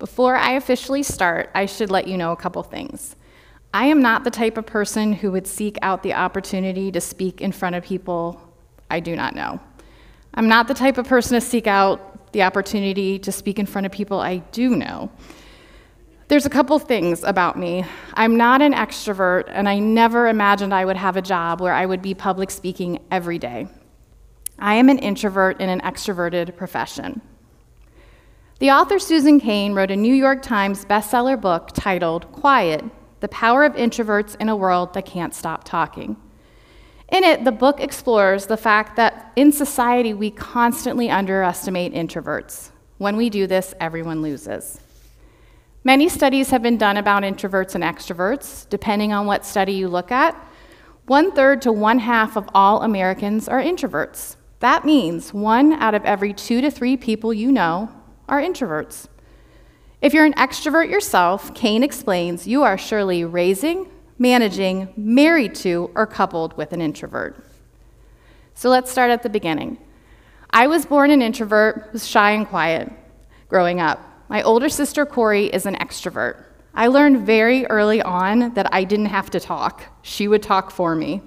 Before I officially start, I should let you know a couple things. I am not the type of person who would seek out the opportunity to speak in front of people I do not know. I'm not the type of person to seek out the opportunity to speak in front of people I do know. There's a couple things about me. I'm not an extrovert, and I never imagined I would have a job where I would be public speaking every day. I am an introvert in an extroverted profession. The author Susan Cain wrote a New York Times bestseller book titled Quiet The Power of Introverts in a World That Can't Stop Talking. In it, the book explores the fact that in society we constantly underestimate introverts. When we do this, everyone loses. Many studies have been done about introverts and extroverts. Depending on what study you look at, one third to one half of all Americans are introverts. That means one out of every two to three people you know are introverts. If you're an extrovert yourself, Cain explains you are surely raising, managing, married to, or coupled with an introvert. So let's start at the beginning. I was born an introvert, was shy and quiet growing up. My older sister Corey is an extrovert. I learned very early on that I didn't have to talk, she would talk for me.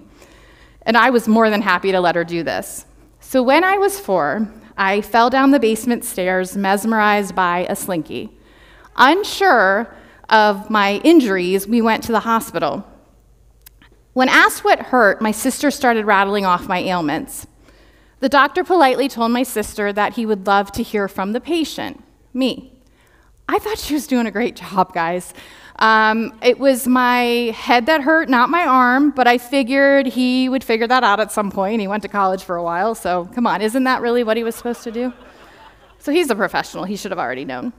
And I was more than happy to let her do this. So when I was four, I fell down the basement stairs, mesmerized by a slinky. Unsure of my injuries, we went to the hospital. When asked what hurt, my sister started rattling off my ailments. The doctor politely told my sister that he would love to hear from the patient, me. I thought she was doing a great job, guys. Um, it was my head that hurt, not my arm, but I figured he would figure that out at some point. He went to college for a while, so come on, isn't that really what he was supposed to do? So he's a professional, he should have already known.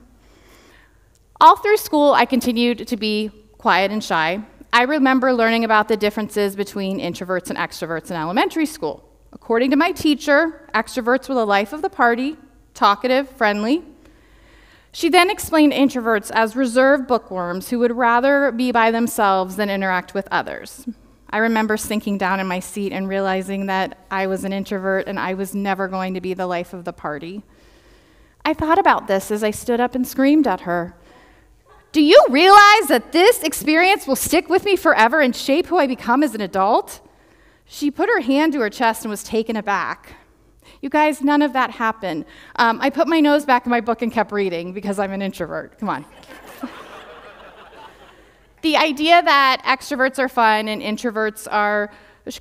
All through school, I continued to be quiet and shy. I remember learning about the differences between introverts and extroverts in elementary school. According to my teacher, extroverts were the life of the party, talkative, friendly. She then explained introverts as reserved bookworms who would rather be by themselves than interact with others. I remember sinking down in my seat and realizing that I was an introvert and I was never going to be the life of the party. I thought about this as I stood up and screamed at her. Do you realize that this experience will stick with me forever and shape who I become as an adult? She put her hand to her chest and was taken aback. You guys, none of that happened. Um, I put my nose back in my book and kept reading because I'm an introvert. Come on. the idea that extroverts are fun and introverts are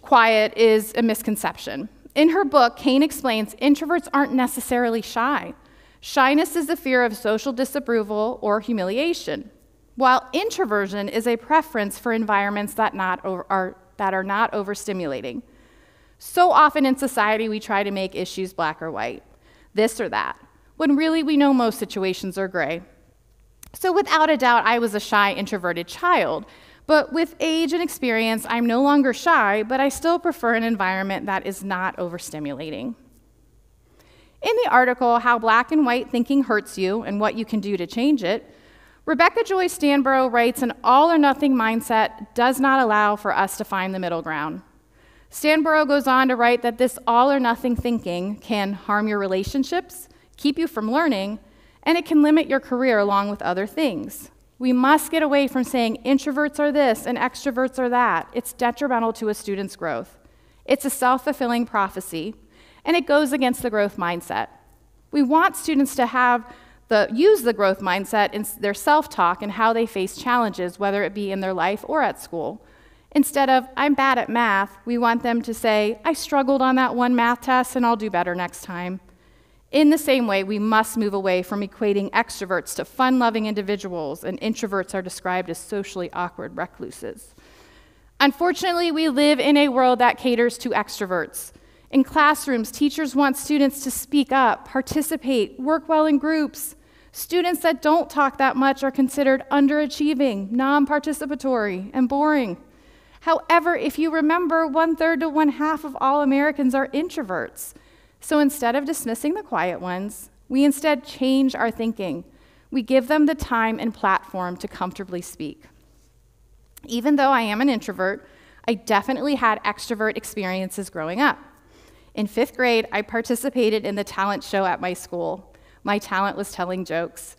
quiet is a misconception. In her book, Cain explains introverts aren't necessarily shy. Shyness is the fear of social disapproval or humiliation, while introversion is a preference for environments that, not over, are, that are not overstimulating. So often in society, we try to make issues black or white, this or that, when really we know most situations are gray. So, without a doubt, I was a shy, introverted child. But with age and experience, I'm no longer shy, but I still prefer an environment that is not overstimulating. In the article, How Black and White Thinking Hurts You and What You Can Do to Change It, Rebecca Joy Stanborough writes An all or nothing mindset does not allow for us to find the middle ground. Stanborough goes on to write that this all or nothing thinking can harm your relationships, keep you from learning, and it can limit your career along with other things. We must get away from saying introverts are this and extroverts are that. It's detrimental to a student's growth. It's a self fulfilling prophecy and it goes against the growth mindset. We want students to have the, use the growth mindset in their self talk and how they face challenges, whether it be in their life or at school. Instead of, I'm bad at math, we want them to say, I struggled on that one math test and I'll do better next time. In the same way, we must move away from equating extroverts to fun loving individuals, and introverts are described as socially awkward recluses. Unfortunately, we live in a world that caters to extroverts. In classrooms, teachers want students to speak up, participate, work well in groups. Students that don't talk that much are considered underachieving, non participatory, and boring. However, if you remember, one third to one half of all Americans are introverts. So instead of dismissing the quiet ones, we instead change our thinking. We give them the time and platform to comfortably speak. Even though I am an introvert, I definitely had extrovert experiences growing up. In fifth grade, I participated in the talent show at my school. My talent was telling jokes.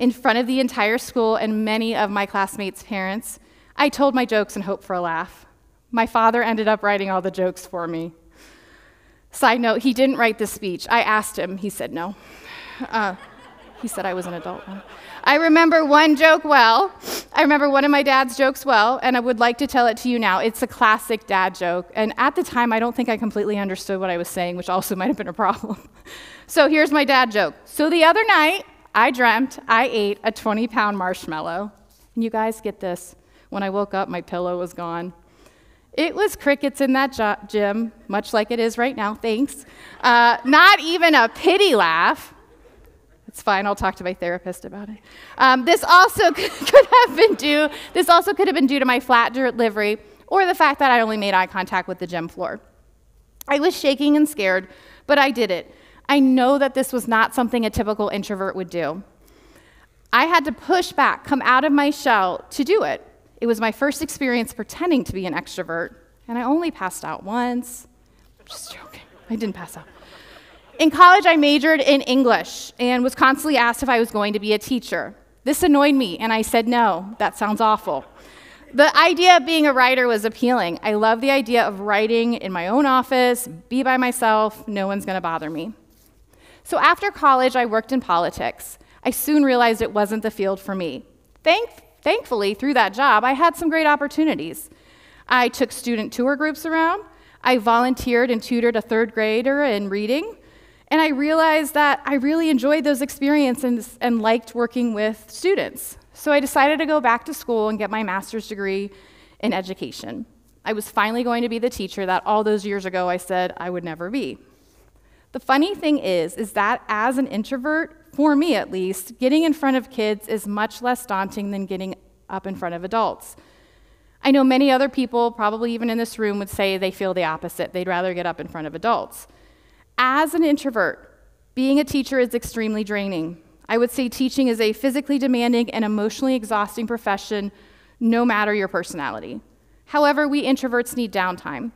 in front of the entire school and many of my classmates' parents, I told my jokes and hoped for a laugh. My father ended up writing all the jokes for me. Side note, he didn't write this speech. I asked him, he said no. Uh, he said I was an adult. I remember one joke well. I remember one of my dad's jokes well, and I would like to tell it to you now. It's a classic dad joke. And at the time, I don't think I completely understood what I was saying, which also might have been a problem. so here's my dad joke. So the other night, I dreamt I ate a 20 pound marshmallow. And you guys get this. When I woke up, my pillow was gone. It was crickets in that jo- gym, much like it is right now, thanks. Uh, not even a pity laugh. It's fine. I'll talk to my therapist about it. Um, this also could have been due. This also could have been due to my flat delivery, or the fact that I only made eye contact with the gym floor. I was shaking and scared, but I did it. I know that this was not something a typical introvert would do. I had to push back, come out of my shell to do it. It was my first experience pretending to be an extrovert, and I only passed out once. I'm just joking. I didn't pass out. In college, I majored in English and was constantly asked if I was going to be a teacher. This annoyed me, and I said no. That sounds awful. The idea of being a writer was appealing. I love the idea of writing in my own office, be by myself, no one's gonna bother me. So after college, I worked in politics. I soon realized it wasn't the field for me. Thank- thankfully, through that job, I had some great opportunities. I took student tour groups around, I volunteered and tutored a third grader in reading. And I realized that I really enjoyed those experiences and liked working with students. So I decided to go back to school and get my master's degree in education. I was finally going to be the teacher that all those years ago I said I would never be. The funny thing is is that as an introvert, for me at least, getting in front of kids is much less daunting than getting up in front of adults. I know many other people, probably even in this room, would say they feel the opposite. They'd rather get up in front of adults. As an introvert, being a teacher is extremely draining. I would say teaching is a physically demanding and emotionally exhausting profession, no matter your personality. However, we introverts need downtime.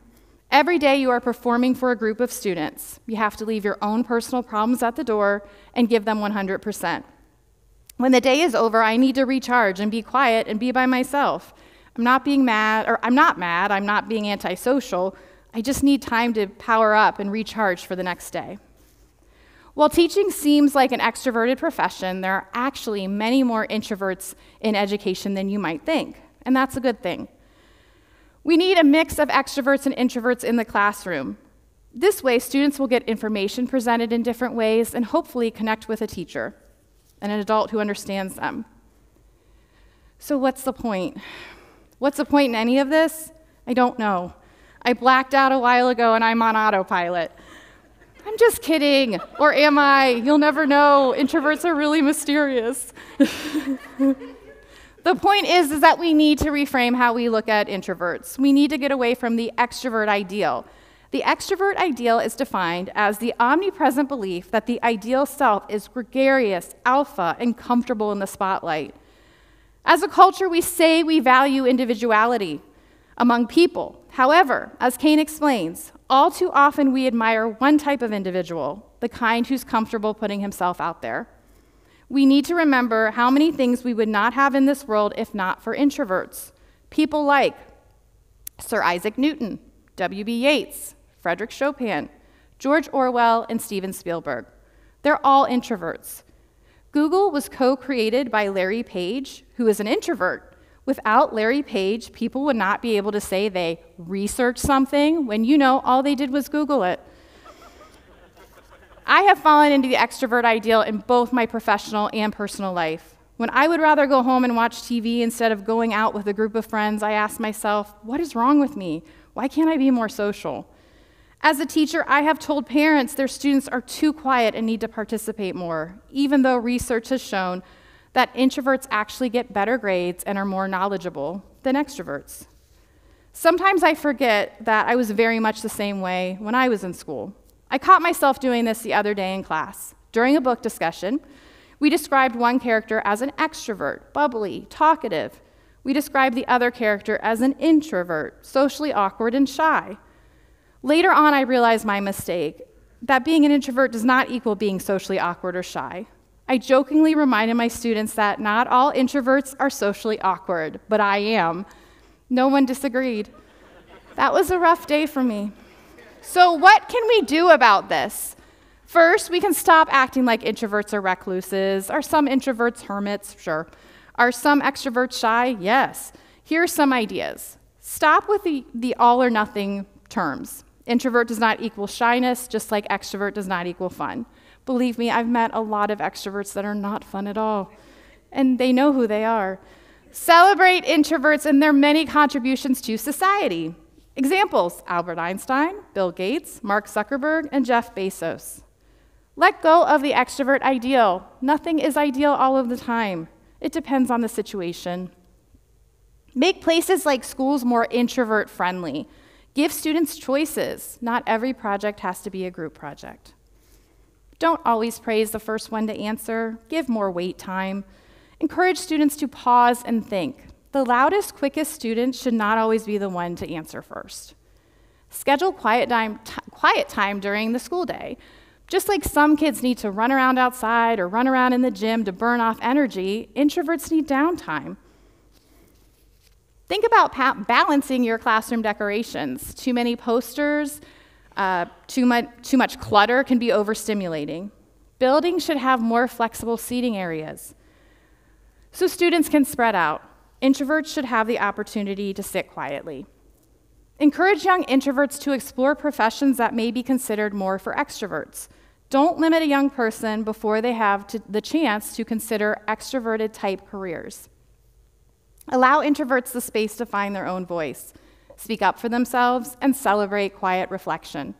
Every day you are performing for a group of students. You have to leave your own personal problems at the door and give them 100%. When the day is over, I need to recharge and be quiet and be by myself. I'm not being mad, or I'm not mad, I'm not being antisocial, I just need time to power up and recharge for the next day. While teaching seems like an extroverted profession, there are actually many more introverts in education than you might think, and that's a good thing. We need a mix of extroverts and introverts in the classroom. This way, students will get information presented in different ways and hopefully connect with a teacher and an adult who understands them. So, what's the point? What's the point in any of this? I don't know. I blacked out a while ago and I'm on autopilot. I'm just kidding. Or am I? You'll never know. Introverts are really mysterious. the point is, is that we need to reframe how we look at introverts. We need to get away from the extrovert ideal. The extrovert ideal is defined as the omnipresent belief that the ideal self is gregarious, alpha, and comfortable in the spotlight. As a culture, we say we value individuality among people. However, as Cain explains, all too often we admire one type of individual, the kind who's comfortable putting himself out there. We need to remember how many things we would not have in this world if not for introverts. People like Sir Isaac Newton, W.B. Yeats, Frederick Chopin, George Orwell, and Steven Spielberg. They're all introverts. Google was co created by Larry Page, who is an introvert Without Larry Page, people would not be able to say they researched something when you know all they did was Google it. I have fallen into the extrovert ideal in both my professional and personal life. When I would rather go home and watch TV instead of going out with a group of friends, I ask myself, what is wrong with me? Why can't I be more social? As a teacher, I have told parents their students are too quiet and need to participate more, even though research has shown that introverts actually get better grades and are more knowledgeable than extroverts. Sometimes I forget that I was very much the same way when I was in school. I caught myself doing this the other day in class. During a book discussion, we described one character as an extrovert, bubbly, talkative. We described the other character as an introvert, socially awkward and shy. Later on, I realized my mistake that being an introvert does not equal being socially awkward or shy. I jokingly reminded my students that not all introverts are socially awkward, but I am. No one disagreed. That was a rough day for me. So, what can we do about this? First, we can stop acting like introverts are recluses. Are some introverts hermits? Sure. Are some extroverts shy? Yes. Here are some ideas. Stop with the, the all or nothing terms. Introvert does not equal shyness, just like extrovert does not equal fun. Believe me, I've met a lot of extroverts that are not fun at all, and they know who they are. Celebrate introverts and their many contributions to society. Examples Albert Einstein, Bill Gates, Mark Zuckerberg, and Jeff Bezos. Let go of the extrovert ideal. Nothing is ideal all of the time, it depends on the situation. Make places like schools more introvert friendly. Give students choices. Not every project has to be a group project. Don't always praise the first one to answer, give more wait time. Encourage students to pause and think. The loudest, quickest student should not always be the one to answer first. Schedule quiet time, t- quiet time during the school day. Just like some kids need to run around outside or run around in the gym to burn off energy, introverts need downtime. Think about pa- balancing your classroom decorations. Too many posters, uh, too, much, too much clutter can be overstimulating. Buildings should have more flexible seating areas so students can spread out. Introverts should have the opportunity to sit quietly. Encourage young introverts to explore professions that may be considered more for extroverts. Don't limit a young person before they have to, the chance to consider extroverted type careers. Allow introverts the space to find their own voice, speak up for themselves, and celebrate quiet reflection.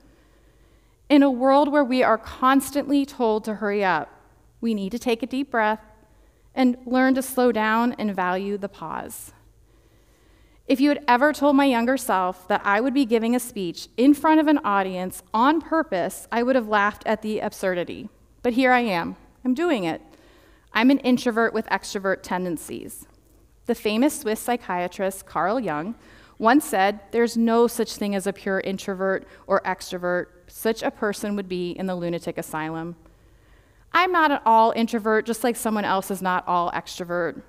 In a world where we are constantly told to hurry up, we need to take a deep breath and learn to slow down and value the pause. If you had ever told my younger self that I would be giving a speech in front of an audience on purpose, I would have laughed at the absurdity. But here I am. I'm doing it. I'm an introvert with extrovert tendencies. The famous Swiss psychiatrist Carl Jung once said, There's no such thing as a pure introvert or extrovert. Such a person would be in the lunatic asylum. I'm not at all introvert, just like someone else is not all extrovert.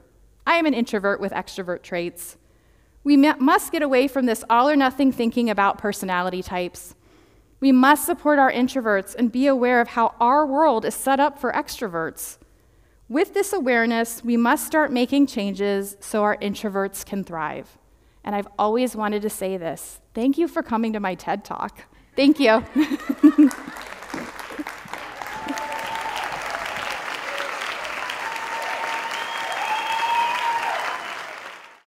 I am an introvert with extrovert traits. We must get away from this all or nothing thinking about personality types. We must support our introverts and be aware of how our world is set up for extroverts. With this awareness, we must start making changes so our introverts can thrive. And I've always wanted to say this. Thank you for coming to my TED Talk. Thank you.